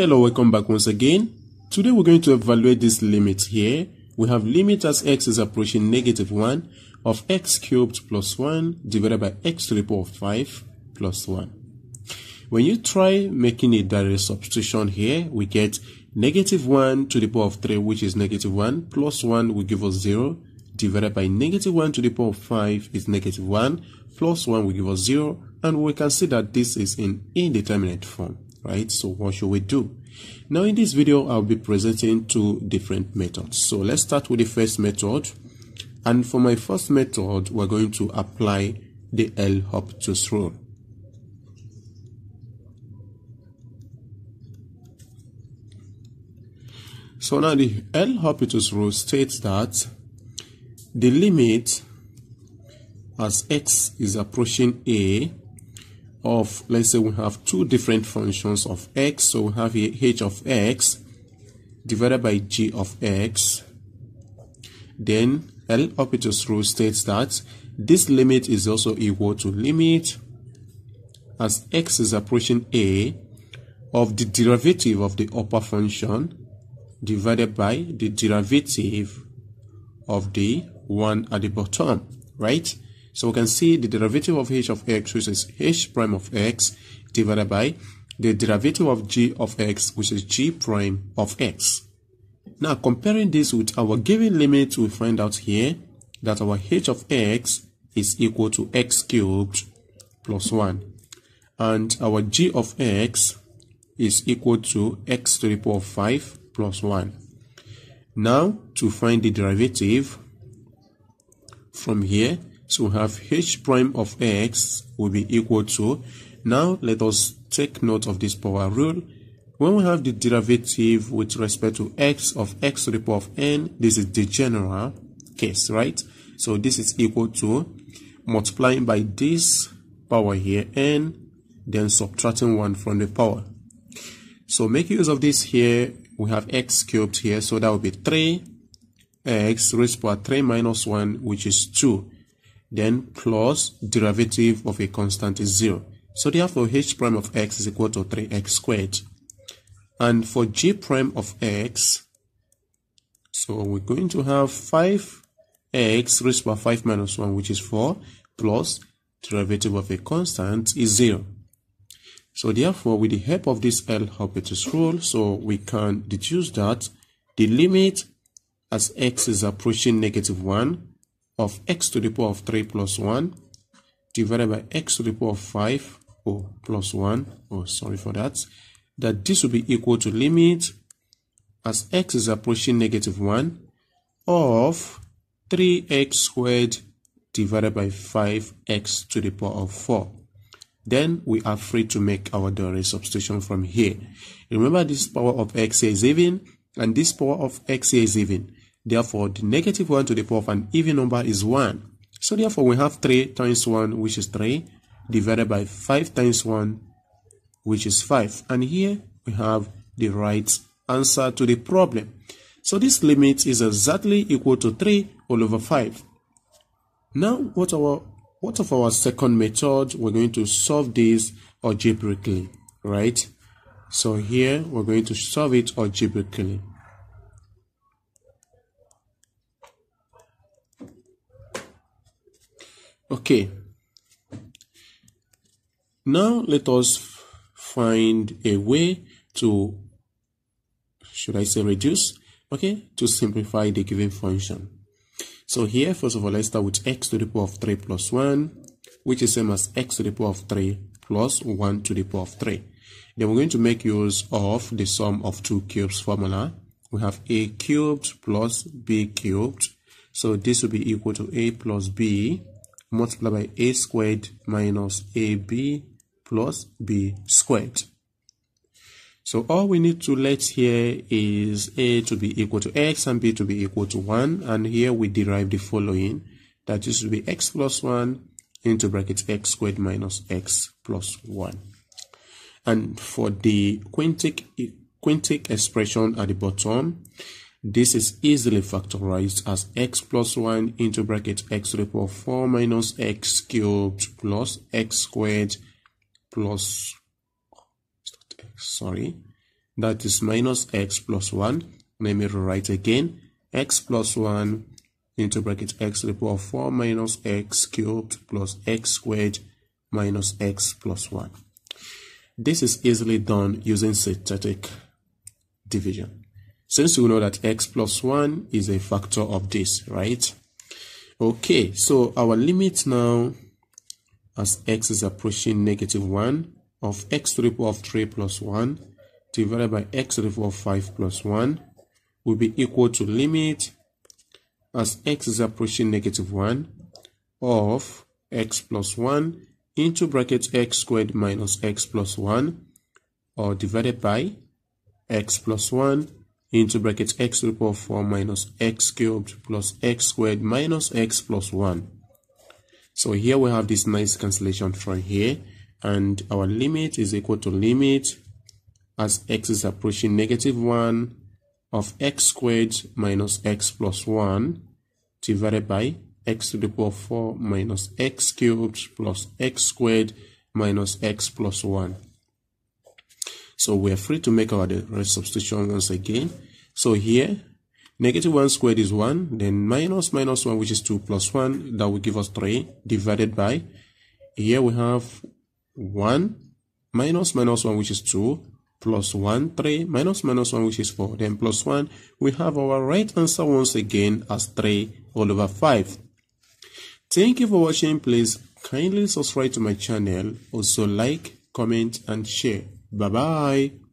Hello, welcome back once again. Today we're going to evaluate this limit here. We have limit as x is approaching negative 1 of x cubed plus 1 divided by x to the power of 5 plus 1. When you try making a direct substitution here, we get negative 1 to the power of 3 which is negative 1 plus 1 will give us 0 divided by negative 1 to the power of 5 is negative 1 plus 1 will give us 0 and we can see that this is in indeterminate form right? So what should we do? Now in this video i'll be presenting two different methods. So let's start with the first method. And for my first method we're going to apply the L'Hopital's rule. So now the L'Hopital's rule states that the limit as x is approaching a of let's say we have two different functions of x so we have here h of x divided by g of x. Then L' L'Hopital's rule states that this limit is also equal to limit as x is approaching a of the derivative of the upper function divided by the derivative of the one at the bottom right so we can see the derivative of h of x, which is h prime of x, divided by the derivative of g of x, which is g prime of x. Now, comparing this with our given limit, we find out here that our h of x is equal to x cubed plus 1. And our g of x is equal to x to the power of 5 plus 1. Now, to find the derivative from here, so we have h prime of x will be equal to, now let us take note of this power rule. When we have the derivative with respect to x of x to the power of n, this is the general case, right? So this is equal to multiplying by this power here, n, then subtracting 1 from the power. So make use of this here. We have x cubed here, so that will be 3 x raised to power 3 minus 1, which is 2 then plus derivative of a constant is 0. So therefore h prime of x is equal to 3x squared. And for g prime of x, so we're going to have 5x raised by 5 minus 1, which is 4, plus derivative of a constant is 0. So therefore, with the help of this L'Hopital's rule, so we can deduce that the limit as x is approaching negative 1 of x to the power of 3 plus 1 divided by x to the power of 5 oh, plus 1 oh sorry for that that this will be equal to limit as x is approaching negative 1 of 3x squared divided by 5x to the power of 4 then we are free to make our direct substitution from here. Remember this power of x is even and this power of x is even Therefore, the negative 1 to the power of an even number is 1. So therefore, we have 3 times 1, which is 3, divided by 5 times 1, which is 5. And here we have the right answer to the problem. So this limit is exactly equal to 3 all over 5. Now, what our what of our second method? We're going to solve this algebraically, right? So here we're going to solve it algebraically. Okay. Now let us find a way to, should I say reduce? Okay, to simplify the given function. So here, first of all, let's start with x to the power of 3 plus 1, which is same as x to the power of 3 plus 1 to the power of 3. Then we're going to make use of the sum of two cubes formula. We have a cubed plus b cubed. So this will be equal to a plus b multiplied by a squared minus ab plus b squared. So all we need to let here is a to be equal to x and b to be equal to 1. And here we derive the following. That this will be x plus 1 into bracket x squared minus x plus 1. And for the quintic, quintic expression at the bottom, this is easily factorized as x plus 1 into bracket x to the power 4 minus x cubed plus x squared plus, sorry, that is minus x plus 1 let me rewrite again. X plus 1 into bracket x to the power 4 minus x cubed plus x squared minus x plus 1 this is easily done using synthetic division since we know that x plus 1 is a factor of this right? Okay so our limit now as x is approaching negative 1 of x to the power of 3 plus 1 divided by x to the power of 5 plus 1 will be equal to limit as x is approaching negative 1 of x plus 1 into bracket x squared minus x plus 1 or divided by x plus 1 into bracket x to the power of 4 minus x cubed plus x squared minus x plus 1 so here we have this nice cancellation from here and our limit is equal to limit as x is approaching negative 1 of x squared minus x plus 1 divided by x to the power 4 minus x cubed plus x squared minus x plus 1. So we are free to make our rest substitution once again. So here Negative 1 squared is 1, then minus minus 1, which is 2, plus 1, that will give us 3, divided by, here we have 1, minus minus 1, which is 2, plus 1, 3, minus minus 1, which is 4, then plus 1, we have our right answer once again as 3 all over 5. Thank you for watching. Please kindly subscribe to my channel. Also like, comment, and share. Bye-bye.